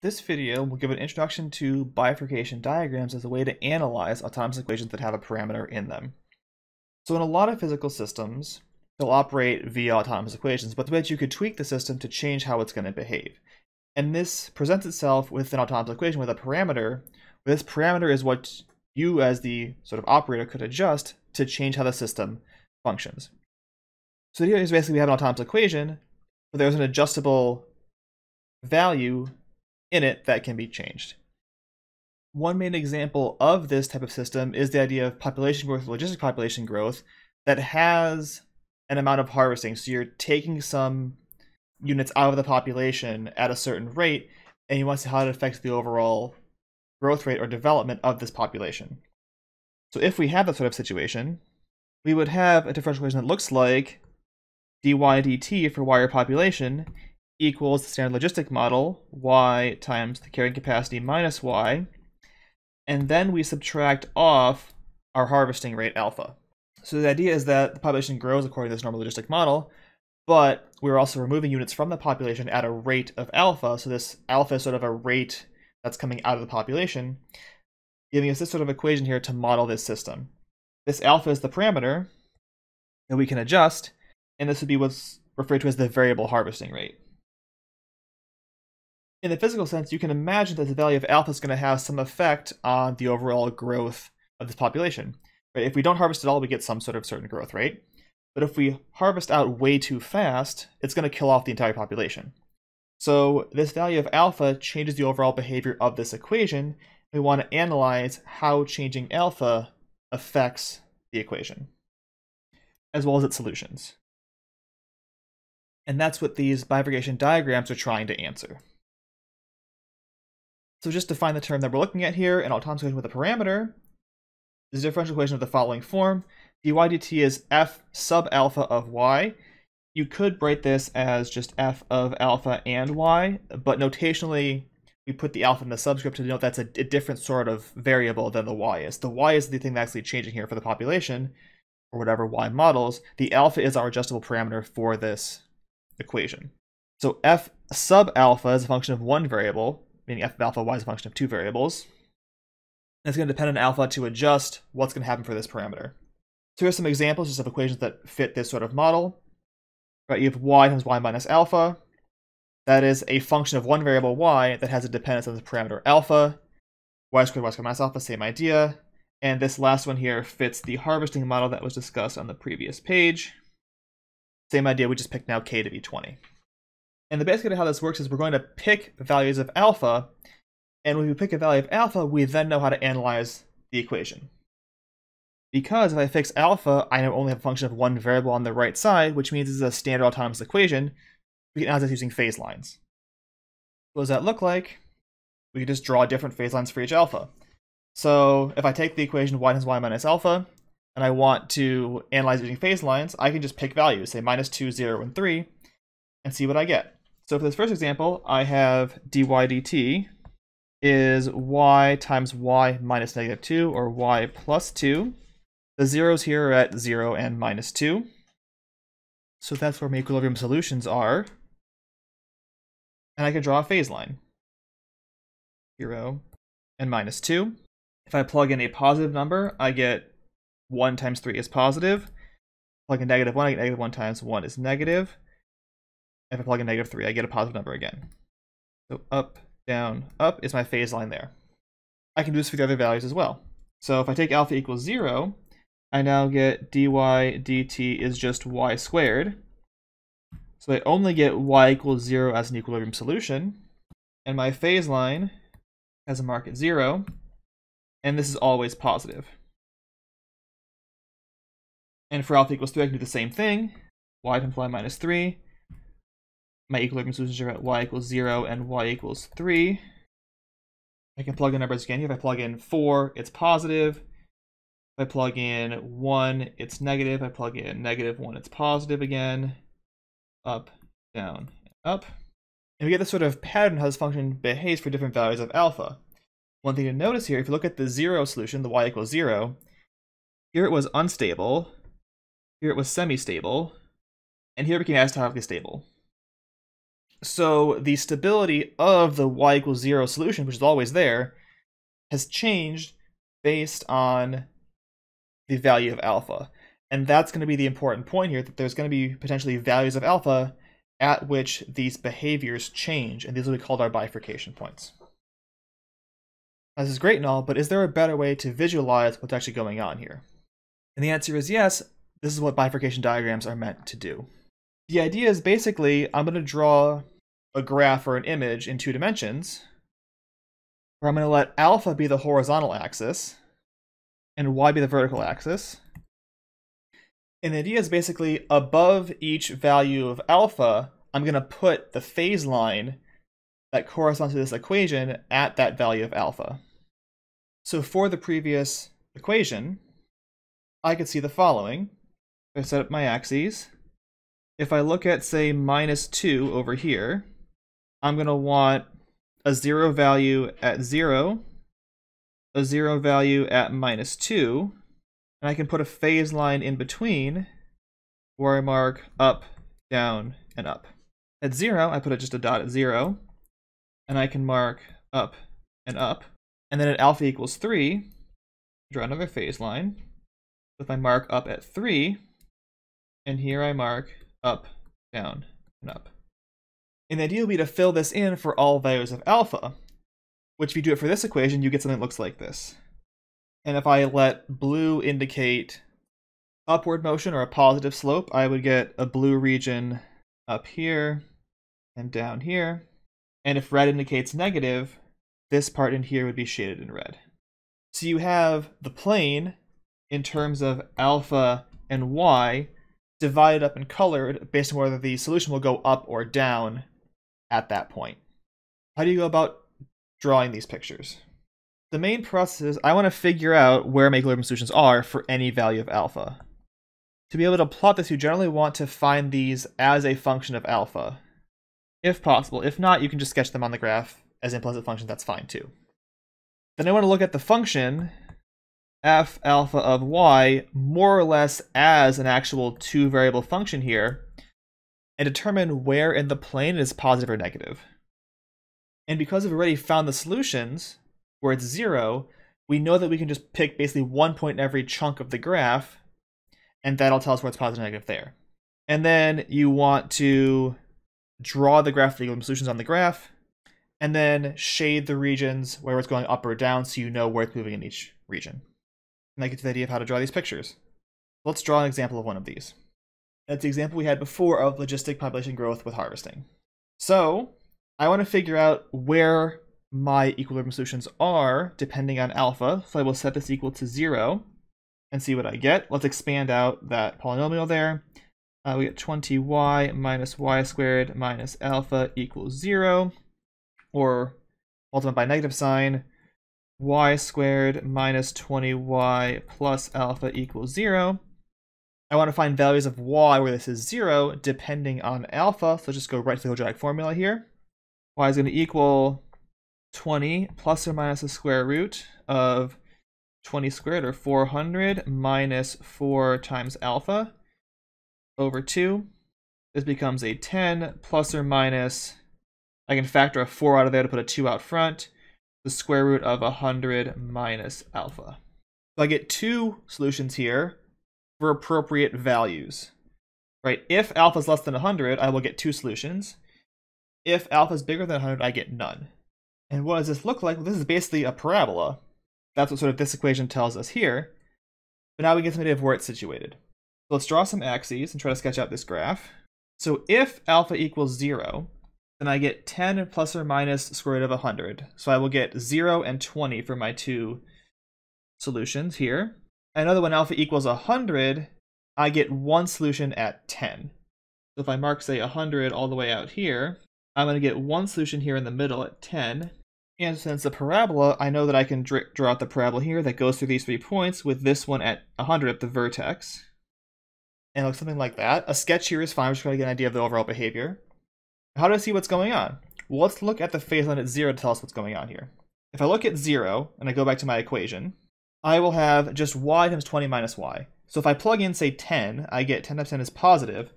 This video will give an introduction to bifurcation diagrams as a way to analyze autonomous equations that have a parameter in them. So in a lot of physical systems, they'll operate via autonomous equations, but the way that you could tweak the system to change how it's going to behave. And this presents itself with an autonomous equation with a parameter. This parameter is what you as the sort of operator could adjust to change how the system functions. So here is basically we have an autonomous equation, but there's an adjustable value in it that can be changed. One main example of this type of system is the idea of population growth, logistic population growth, that has an amount of harvesting. So you're taking some units out of the population at a certain rate, and you want to see how it affects the overall growth rate or development of this population. So if we have that sort of situation, we would have a differential equation that looks like dy dt for y or population equals the standard logistic model, y times the carrying capacity minus y, and then we subtract off our harvesting rate alpha. So the idea is that the population grows according to this normal logistic model, but we're also removing units from the population at a rate of alpha, so this alpha is sort of a rate that's coming out of the population, giving us this sort of equation here to model this system. This alpha is the parameter that we can adjust, and this would be what's referred to as the variable harvesting rate in the physical sense, you can imagine that the value of alpha is going to have some effect on the overall growth of this population. Right? If we don't harvest at all, we get some sort of certain growth rate. But if we harvest out way too fast, it's going to kill off the entire population. So this value of alpha changes the overall behavior of this equation. We want to analyze how changing alpha affects the equation, as well as its solutions. And that's what these bifurcation diagrams are trying to answer. So just to the term that we're looking at here, an autonomous equation with a parameter is a differential equation of the following form. dy dt is f sub alpha of y. You could write this as just f of alpha and y, but notationally we put the alpha in the subscript to denote that's a, a different sort of variable than the y is. The y is the thing that's actually changing here for the population, or whatever y models. The alpha is our adjustable parameter for this equation. So f sub alpha is a function of one variable, meaning f of alpha y is a function of two variables. And it's going to depend on alpha to adjust what's going to happen for this parameter. So here's some examples just of equations that fit this sort of model. Right, you have y times y minus alpha. That is a function of one variable y that has a dependence on the parameter alpha. y squared y squared minus alpha, same idea. And this last one here fits the harvesting model that was discussed on the previous page. Same idea, we just picked now k to be 20. And the basic of how this works is we're going to pick values of alpha, and when we pick a value of alpha, we then know how to analyze the equation. Because if I fix alpha, I only have a function of one variable on the right side, which means it's a standard autonomous equation. We can analyze this using phase lines. What does that look like? We can just draw different phase lines for each alpha. So if I take the equation y times y minus alpha, and I want to analyze using phase lines, I can just pick values, say minus 2, 0, and 3, and see what I get. So for this first example, I have dy dt is y times y minus negative 2, or y plus 2. The zeros here are at 0 and minus 2. So that's where my equilibrium solutions are. And I can draw a phase line. 0 and minus 2. If I plug in a positive number, I get 1 times 3 is positive. Plug in negative 1, I get negative 1 times 1 is negative. If I plug in negative 3, I get a positive number again. So up, down, up is my phase line there. I can do this for the other values as well. So if I take alpha equals 0, I now get dy dt is just y squared. So I only get y equals 0 as an equilibrium solution. And my phase line has a mark at 0. And this is always positive. And for alpha equals 3, I can do the same thing. y times y minus 3 my equilibrium solutions are at y equals 0 and y equals 3. I can plug in numbers again. If I plug in 4, it's positive. If I plug in 1, it's negative. I plug in negative 1, it's positive again. Up, down, up. And we get this sort of pattern how this function behaves for different values of alpha. One thing to notice here, if you look at the 0 solution, the y equals 0, here it was unstable, here it was semi-stable, and here it became asymptotically stable. So the stability of the y equals 0 solution, which is always there, has changed based on the value of alpha. And that's going to be the important point here, that there's going to be potentially values of alpha at which these behaviors change, and these will be called our bifurcation points. This is great and all, but is there a better way to visualize what's actually going on here? And the answer is yes, this is what bifurcation diagrams are meant to do. The idea is basically, I'm going to draw a graph or an image in two dimensions, where I'm going to let alpha be the horizontal axis, and y be the vertical axis. And the idea is basically above each value of alpha, I'm going to put the phase line that corresponds to this equation at that value of alpha. So for the previous equation, I could see the following. I set up my axes, if I look at, say, minus 2 over here, I'm going to want a 0 value at 0, a 0 value at minus 2, and I can put a phase line in between where I mark up, down, and up. At 0, I put just a dot at 0, and I can mark up and up. And then at alpha equals 3, draw another phase line. If I mark up at 3, and here I mark up, down, and up. And the idea would be to fill this in for all values of alpha, which if you do it for this equation, you get something that looks like this. And if I let blue indicate upward motion or a positive slope, I would get a blue region up here and down here. And if red indicates negative, this part in here would be shaded in red. So you have the plane in terms of alpha and y divided up and colored based on whether the solution will go up or down at that point. How do you go about drawing these pictures? The main process is I want to figure out where my equilibrium solutions are for any value of alpha. To be able to plot this, you generally want to find these as a function of alpha, if possible. If not, you can just sketch them on the graph as implicit functions, that's fine too. Then I want to look at the function f alpha of y more or less as an actual two variable function here and determine where in the plane it is positive or negative. And because we've already found the solutions where it's zero, we know that we can just pick basically one point in every chunk of the graph, and that'll tell us where it's positive or negative there. And then you want to draw the graph the solutions on the graph, and then shade the regions where it's going up or down so you know where it's moving in each region. And that gets the idea of how to draw these pictures. Let's draw an example of one of these. That's the example we had before of logistic population growth with harvesting. So I want to figure out where my equilibrium solutions are depending on alpha. So I will set this equal to zero and see what I get. Let's expand out that polynomial there. Uh, we get 20y minus y squared minus alpha equals zero or multiplied by negative sign, y squared minus 20y plus alpha equals 0. I want to find values of y where this is 0 depending on alpha, so let's just go right to the quadratic formula here. y is going to equal 20 plus or minus the square root of 20 squared or 400 minus 4 times alpha over 2. This becomes a 10 plus or minus I can factor a 4 out of there to put a 2 out front. The square root of 100 minus alpha. So I get two solutions here for appropriate values. Right? If alpha is less than 100, I will get two solutions. If alpha is bigger than 100, I get none. And what does this look like? Well, this is basically a parabola. That's what sort of this equation tells us here. But now we get some idea of where it's situated. So let's draw some axes and try to sketch out this graph. So if alpha equals 0, then I get 10 plus or minus square root of 100. So I will get 0 and 20 for my two solutions here. Another one alpha equals 100, I get one solution at 10. So if I mark, say, 100 all the way out here, I'm going to get one solution here in the middle at 10. And since the parabola, I know that I can draw out the parabola here that goes through these three points with this one at 100 at the vertex. And it looks something like that. A sketch here is fine. Just trying to get an idea of the overall behavior. How do I see what's going on? Well, let's look at the phase line at 0 to tell us what's going on here. If I look at 0, and I go back to my equation, I will have just y times 20 minus y. So if I plug in, say, 10, I get 10 times 10 is positive.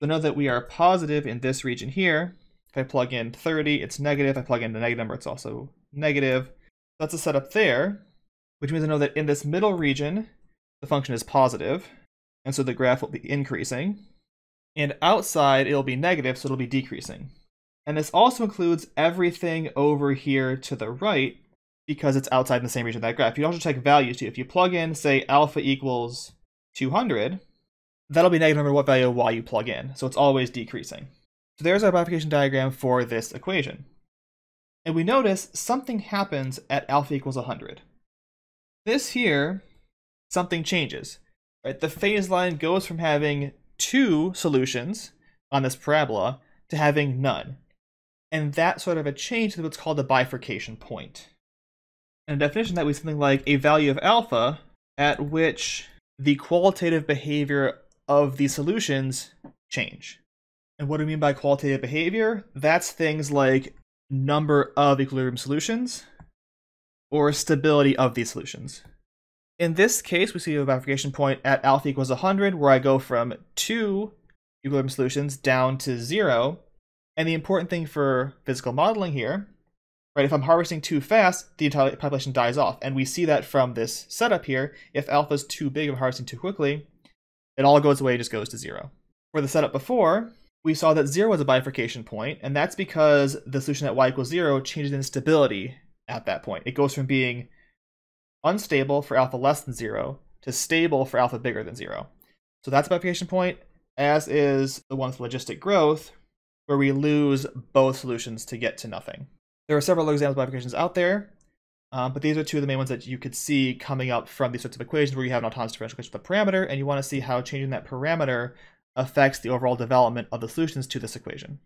So know that we are positive in this region here, If I plug in 30, it's negative. If I plug in the negative number, it's also negative. That's a setup there, which means I know that in this middle region, the function is positive, and so the graph will be increasing. And outside, it'll be negative, so it'll be decreasing. And this also includes everything over here to the right, because it's outside in the same region of that graph. You also check values too. If you plug in, say, alpha equals 200, that'll be negative no matter what value of y you plug in. So it's always decreasing. So there's our bifurcation diagram for this equation. And we notice something happens at alpha equals 100. This here, something changes. Right? The phase line goes from having two solutions on this parabola to having none. And that sort of a change is what's called a bifurcation point. And a definition that would be something like a value of alpha at which the qualitative behavior of the solutions change. And what do we mean by qualitative behavior? That's things like number of equilibrium solutions or stability of these solutions. In this case, we see a bifurcation point at alpha equals 100, where I go from two equilibrium solutions down to zero. And the important thing for physical modeling here, right, if I'm harvesting too fast, the entire population dies off. And we see that from this setup here. If alpha is too big, I'm harvesting too quickly, it all goes away, just goes to zero. For the setup before, we saw that zero was a bifurcation point, and that's because the solution at y equals zero changes in stability at that point. It goes from being unstable for alpha less than zero to stable for alpha bigger than zero. So that's a bifurcation point, as is the one with logistic growth, where we lose both solutions to get to nothing. There are several examples of bifurcations out there, um, but these are two of the main ones that you could see coming up from these sorts of equations where you have an autonomous differential equation with a parameter, and you want to see how changing that parameter affects the overall development of the solutions to this equation.